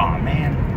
oh, man.